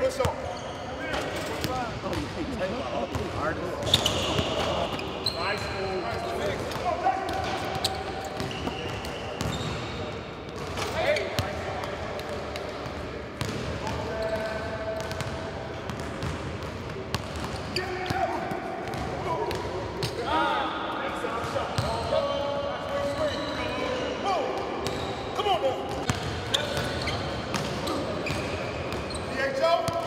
Listen. Rachel.